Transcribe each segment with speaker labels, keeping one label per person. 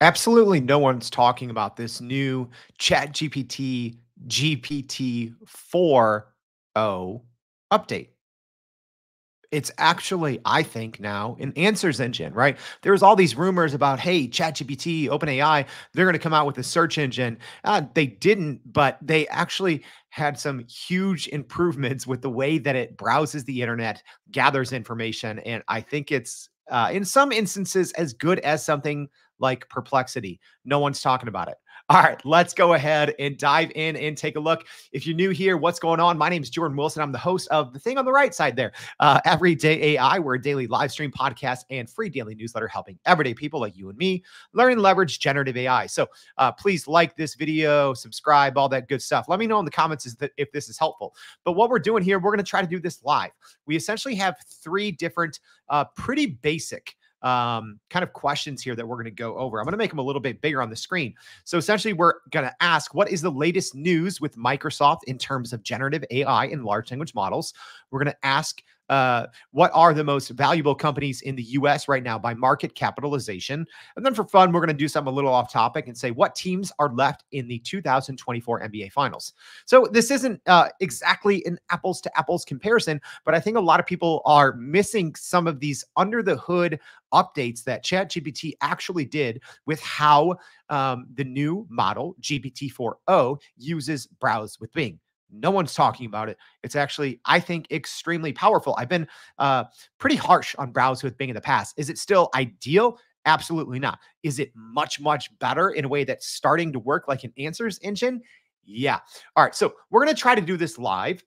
Speaker 1: Absolutely no one's talking about this new ChatGPT GPT 4o update. It's actually, I think now, an answers engine, right? There's all these rumors about, hey, ChatGPT, OpenAI, they're going to come out with a search engine. Uh, they didn't, but they actually had some huge improvements with the way that it browses the internet, gathers information, and I think it's uh, in some instances as good as something like Perplexity. No one's talking about it. All right, let's go ahead and dive in and take a look. If you're new here, what's going on? My name is Jordan Wilson. I'm the host of the thing on the right side there, uh, Everyday AI. We're a daily live stream podcast and free daily newsletter helping everyday people like you and me learn and leverage generative AI. So uh, please like this video, subscribe, all that good stuff. Let me know in the comments if this is helpful. But what we're doing here, we're going to try to do this live. We essentially have three different, uh, pretty basic um, kind of questions here that we're going to go over. I'm going to make them a little bit bigger on the screen. So essentially, we're going to ask what is the latest news with Microsoft in terms of generative AI and large language models. We're going to ask uh, what are the most valuable companies in the US right now by market capitalization. And then for fun, we're going to do something a little off topic and say what teams are left in the 2024 NBA Finals. So this isn't uh, exactly an apples to apples comparison, but I think a lot of people are missing some of these under the hood updates that ChatGPT actually did with how um, the new model GPT-4o uses Browse with Bing. No one's talking about it. It's actually, I think, extremely powerful. I've been uh, pretty harsh on Browse with Bing in the past. Is it still ideal? Absolutely not. Is it much, much better in a way that's starting to work like an answers engine? Yeah. All right. So we're going to try to do this live.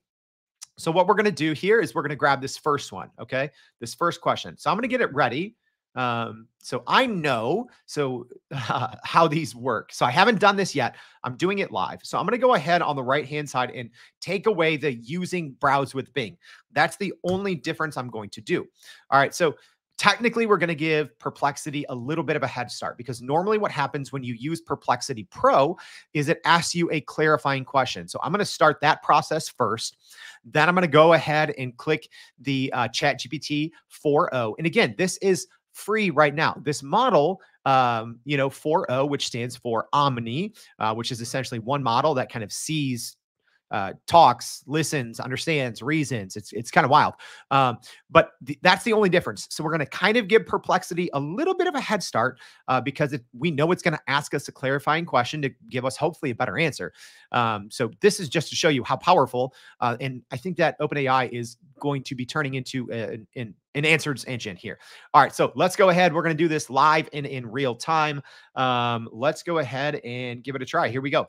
Speaker 1: So what we're going to do here is we're going to grab this first one. Okay. This first question. So I'm going to get it ready. Um, so I know so uh, how these work. So I haven't done this yet. I'm doing it live. So I'm going to go ahead on the right hand side and take away the using browse with Bing. That's the only difference I'm going to do. All right. So technically we're going to give perplexity a little bit of a head start because normally what happens when you use perplexity pro is it asks you a clarifying question so i'm going to start that process first then i'm going to go ahead and click the uh, chat gpt 4o and again this is free right now. This model, um, you know, 4o, which stands for Omni, uh, which is essentially one model that kind of sees uh, talks, listens, understands, reasons. It's it's kind of wild. Um, but th- that's the only difference. So we're going to kind of give perplexity a little bit of a head start uh, because it, we know it's going to ask us a clarifying question to give us hopefully a better answer. Um, so this is just to show you how powerful. Uh, and I think that OpenAI is going to be turning into an, an answers engine here. All right, so let's go ahead. We're going to do this live and in real time. Um, let's go ahead and give it a try. Here we go.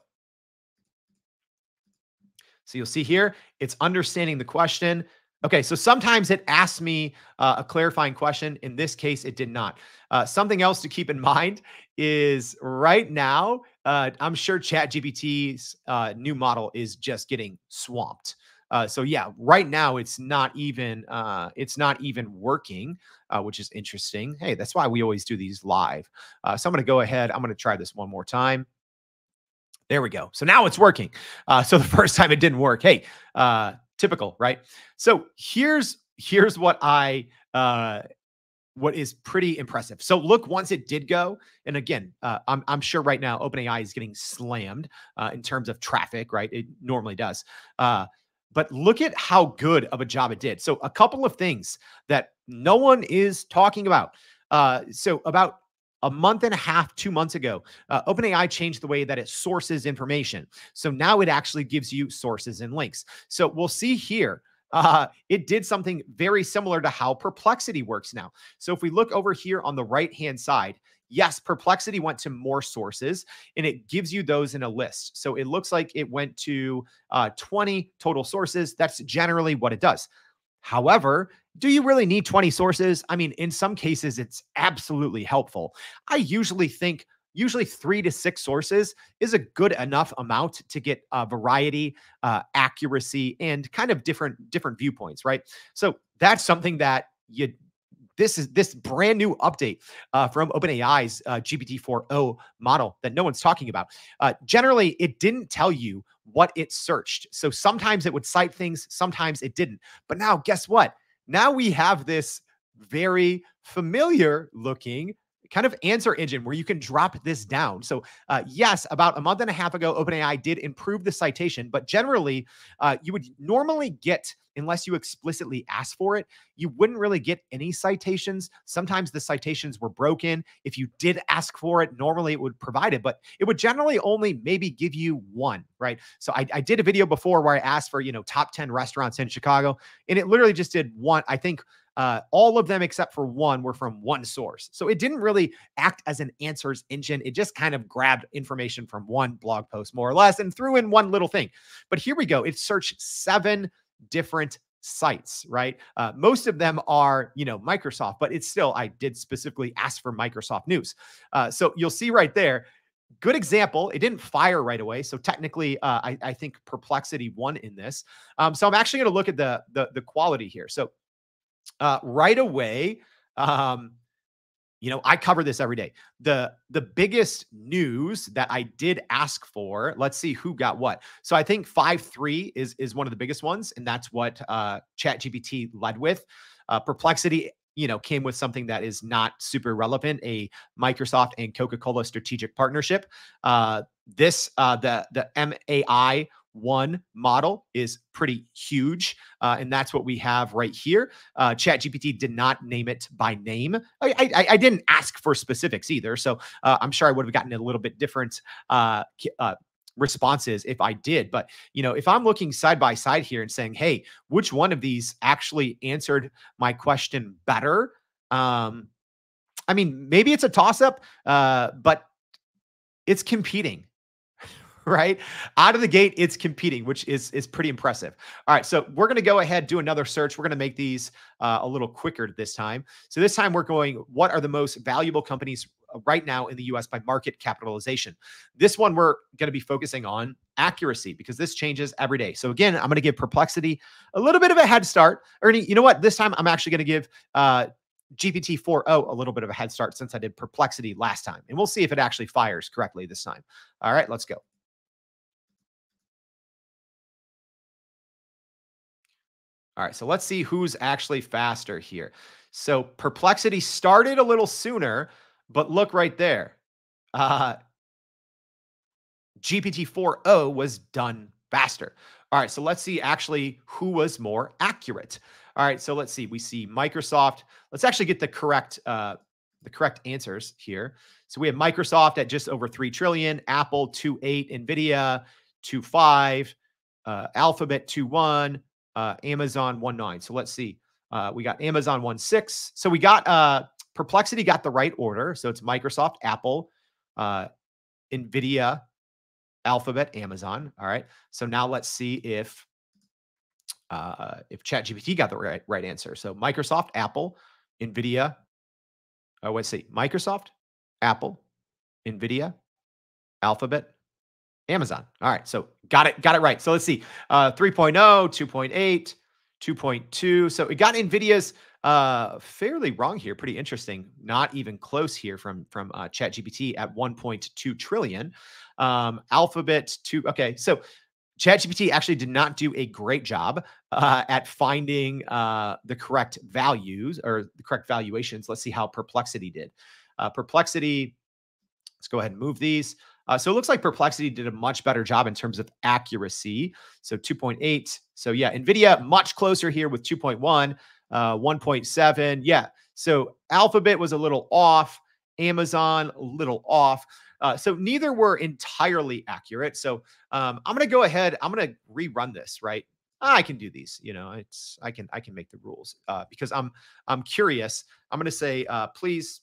Speaker 1: So you'll see here, it's understanding the question. Okay, so sometimes it asks me uh, a clarifying question. In this case, it did not. Uh, something else to keep in mind is right now, uh, I'm sure ChatGPT's uh, new model is just getting swamped. Uh, so yeah, right now it's not even uh, it's not even working, uh, which is interesting. Hey, that's why we always do these live. Uh, so I'm going to go ahead. I'm going to try this one more time. There we go. So now it's working. Uh, so the first time it didn't work. Hey, typical, right? So here's here's what I what is pretty impressive. So look, once it did go, and again, uh, I'm I'm sure right now OpenAI is getting slammed uh, in terms of traffic, right? It normally does. Uh, but look at how good of a job it did. So a couple of things that no one is talking about. Uh, so about a month and a half, two months ago, uh, OpenAI changed the way that it sources information. So now it actually gives you sources and links. So we'll see here. Uh, it did something very similar to how Perplexity works now. So if we look over here on the right hand side, yes, Perplexity went to more sources and it gives you those in a list. So it looks like it went to uh, 20 total sources. That's generally what it does. However, do you really need 20 sources? I mean, in some cases, it's absolutely helpful. I usually think usually three to six sources is a good enough amount to get a variety, uh, accuracy, and kind of different different viewpoints, right? So that's something that you. This is this brand new update uh, from OpenAI's uh, GPT-4o model that no one's talking about. Uh, generally, it didn't tell you what it searched. So sometimes it would cite things, sometimes it didn't. But now, guess what? Now we have this very familiar looking kind of answer engine where you can drop this down. So, uh, yes, about a month and a half ago, OpenAI did improve the citation, but generally, uh, you would normally get, unless you explicitly ask for it, you wouldn't really get any citations. Sometimes the citations were broken. If you did ask for it, normally it would provide it, but it would generally only maybe give you one, right? So, I, I did a video before where I asked for, you know, top 10 restaurants in Chicago, and it literally just did one, I think uh, all of them except for one were from one source. So it didn't really act as an answers engine. It just kind of grabbed information from one blog post, more or less, and threw in one little thing. But here we go. It searched seven different sites, right? Uh, most of them are, you know, Microsoft, but it's still, I did specifically ask for Microsoft news. Uh, so you'll see right there, good example. It didn't fire right away, so technically, uh, I, I, think Perplexity won in this. Um, so I'm actually going to look at the, the the quality here. So uh, right away, um, you know, I cover this every day. The the biggest news that I did ask for, let's see who got what. So I think Phi-3 is is one of the biggest ones, and that's what uh ChatGPT led with. Uh, Perplexity, you know, came with something that is not super relevant, a Microsoft and Coca-Cola strategic partnership. Uh, this uh the the MAI one model is pretty huge. Uh, and that's what we have right here. Uh, ChatGPT did not name it by name. I, I, I didn't ask for specifics either. So uh, I'm sure I would have gotten a little bit different uh, uh, responses if I did. But, you know, if I'm looking side by side here and saying, hey, which one of these actually answered my question better? Um, I mean, maybe it's a toss up, uh, but it's competing right? Out of the gate, it's competing, which is is pretty impressive. All right, so we're going to go ahead do another search. We're going to make these uh, a little quicker this time. So this time we're going, what are the most valuable companies uh, right now in the U.S. by market capitalization? This one we're going to be focusing on accuracy because this changes every day. So again, I'm going to give Perplexity a little bit of a head start. Ernie, you know what? This time I'm actually going to give uh, GPT 4o a little bit of a head start since I did Perplexity last time. And we'll see if it actually fires correctly this time. All right, let's go. All right, so let's see who's actually faster here. So Perplexity started a little sooner, but look right there. Uh, GPT 4o was done faster. All right, so let's see actually who was more accurate. All right, so let's see. We see Microsoft. Let's actually get the correct uh, the correct answers here. So we have Microsoft at just over three trillion, Apple two eight, Nvidia two five, uh, Alphabet two one, uh, Amazon one nine. So let's see. Uh, we got Amazon one six. So we got uh, Perplexity got the right order. So it's Microsoft, Apple, uh, Nvidia, Alphabet, Amazon. All right. So now let's see if uh, if ChatGPT got the right right answer. So Microsoft, Apple, Nvidia. Oh, let's see. Microsoft, Apple, Nvidia, Alphabet, Amazon. All right. So got it. Got it right. So let's see. Uh, 3.0, 2.8, 2.2. So we got NVIDIA's uh, fairly wrong here. Pretty interesting. Not even close here from from uh, ChatGPT at 1.2 trillion. Um, Alphabet two. Okay, so ChatGPT actually did not do a great job uh, at finding uh, the correct values or the correct valuations. Let's see how Perplexity did. Uh, Perplexity. Let's go ahead and move these. Uh, so it looks like Perplexity did a much better job in terms of accuracy. So 2.8. So yeah, NVIDIA much closer here with 2.1, uh, 1.7. Yeah. So Alphabet was a little off. Amazon a little off. Uh, so neither were entirely accurate. So um, I'm going to go ahead. I'm going to rerun this. Right. I can do these. You know, it's I can I can make the rules uh, because I'm I'm curious. I'm going to say uh, please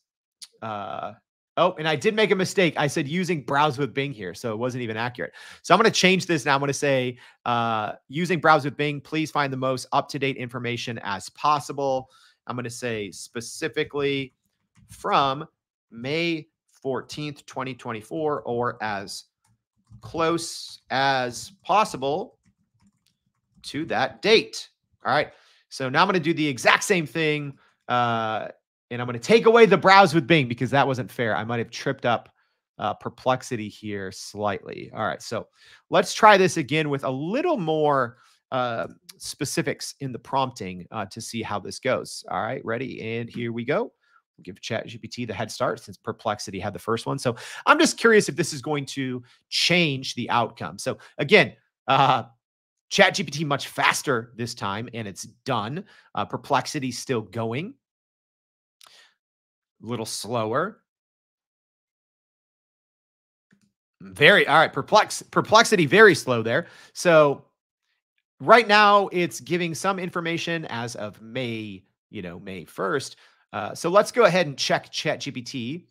Speaker 1: uh, Oh, and I did make a mistake. I said using browse with Bing here, so it wasn't even accurate. So I'm going to change this now. I'm going to say uh, using browse with Bing, please find the most up to date information as possible. I'm going to say specifically from May 14th, 2024, or as close as possible to that date. All right. So now I'm going to do the exact same thing uh, and I'm going to take away the browse with Bing because that wasn't fair. I might have tripped up uh, perplexity here slightly. All right, so let's try this again with a little more uh, specifics in the prompting uh, to see how this goes. All right, ready? And here we go. give ChatGPT the head start since Perplexity had the first one. So I'm just curious if this is going to change the outcome. So again, uh, ChatGPT much faster this time, and it's done. Uh, Perplexity still going, a little slower. Very all right. Perplex perplexity very slow there. So right now it's giving some information as of May, you know, May 1st. Uh, so let's go ahead and check ChatGPT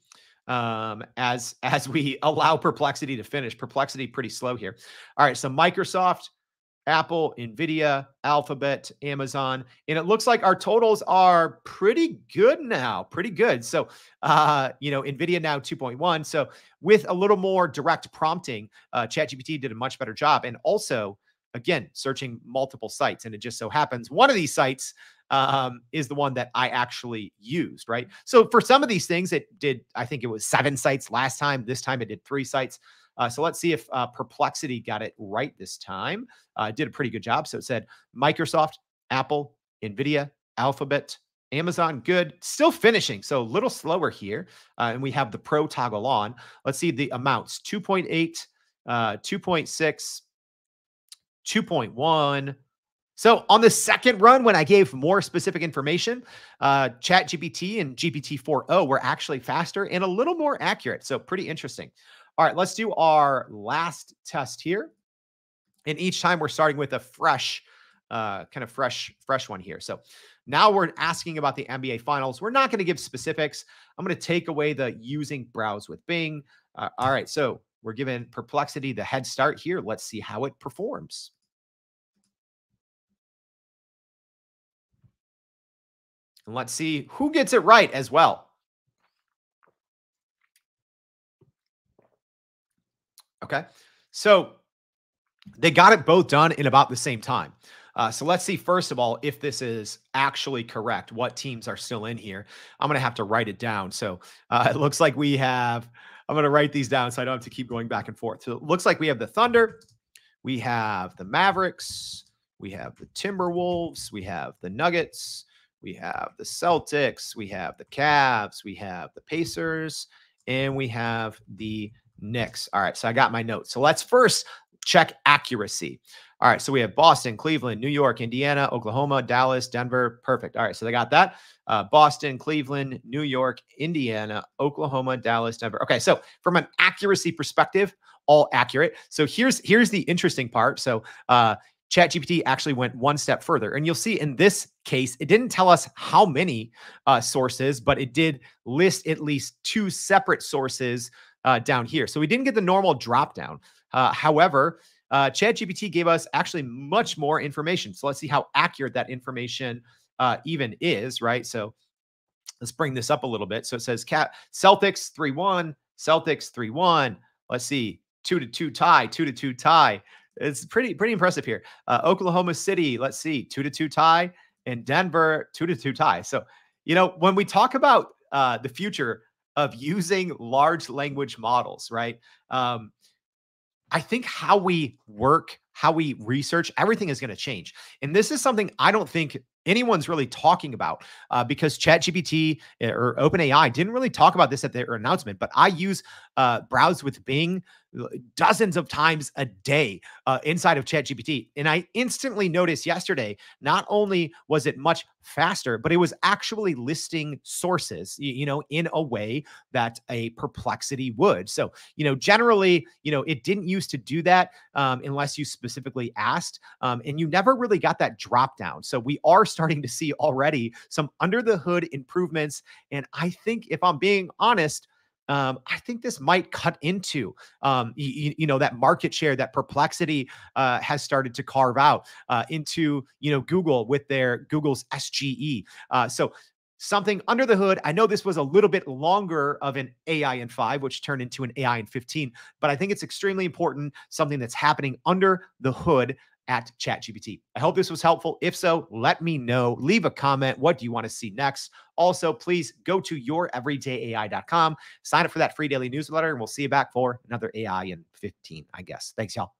Speaker 1: um, as as we allow Perplexity to finish. Perplexity pretty slow here. All right, so Microsoft, Apple, Nvidia, Alphabet, Amazon, and it looks like our totals are pretty good now. Pretty good. So, uh, you know, Nvidia now 2.1. So with a little more direct prompting, uh, ChatGPT did a much better job, and also again searching multiple sites and it just so happens one of these sites um, is the one that I actually used, right? So for some of these things, it did, I think it was seven sites last time. This time it did three sites. Uh, so let's see if uh, Perplexity got it right this time. Uh, did a pretty good job. So it said Microsoft, Apple, NVIDIA, Alphabet, Amazon, good. Still finishing. So a little slower here. Uh, and we have the Pro toggle on. Let's see the amounts 2.8, uh, 2.6, 2.1, so on the second run, when I gave more specific information, uh, Chat GPT and GPT 4o were actually faster and a little more accurate. So pretty interesting. All right, let's do our last test here. And each time we're starting with a fresh, uh, kind of fresh, fresh one here. So now we're asking about the NBA finals. We're not going to give specifics. I'm going to take away the using browse with Bing. Uh, all right, so we're giving Perplexity the head start here. Let's see how it performs. And let's see who gets it right as well. Okay. So they got it both done in about the same time. Uh, so let's see, first of all, if this is actually correct, what teams are still in here. I'm going to have to write it down. So uh, it looks like we have, I'm going to write these down so I don't have to keep going back and forth. So it looks like we have the Thunder, we have the Mavericks, we have the Timberwolves, we have the Nuggets, we have the Celtics, we have the Cavs, we have the Pacers, and we have the Knicks. All right, so I got my notes. So let's first check accuracy. All right, so we have Boston, Cleveland, New York, Indiana, Oklahoma, Dallas, Denver. Perfect. All right, so they got that. Uh, Boston, Cleveland, New York, Indiana, Oklahoma, Dallas, Denver. Okay, so from an accuracy perspective, all accurate. So here's here's the interesting part. So uh, ChatGPT actually went one step further. And you'll see in this case, it didn't tell us how many uh, sources, but it did list at least two separate sources uh, down here. So we didn't get the normal drop down. Uh, however, uh, ChatGPT gave us actually much more information. So let's see how accurate that information uh, even is, right? So let's bring this up a little bit. So it says Cat Celtics 3 1, Celtics 3 1. Let's see, 2 to 2 tie, 2 to 2 tie. It's pretty pretty impressive here. Uh, Oklahoma City, let's see, two to two tie, and Denver two to two tie. So you know when we talk about uh, the future of using large language models, right? Um, I think how we work, how we research, everything is going to change. And this is something I don't think anyone's really talking about uh, because ChatGPT eh, or OpenAI didn't really talk about this at their announcement. But I use uh, Browse with Bing dozens of times a day uh, inside of ChatGPT. And I instantly noticed yesterday, not only was it much faster, but it was actually listing sources, you, you, know, in a way that a perplexity would. So, you know, generally, you know, it didn't used to do that um, unless you specifically asked. Um, and you never really got that drop down. So we are starting to see already some under the hood improvements. And I think if I'm being honest, um, I think this might cut into, um, you, you, know, that market share that Perplexity uh, has started to carve out uh, into, you know, Google with their Google's SGE. Uh, so something under the hood. I know this was a little bit longer of an AI in five, which turned into an AI in 15, but I think it's extremely important, something that's happening under the hood at ChatGPT. I hope this was helpful. If so, let me know. Leave a comment. What do you want to see next? Also, please go to youreverydayai.com, sign up for that free daily newsletter, and we'll see you back for another AI in 15, I guess. Thanks, y'all.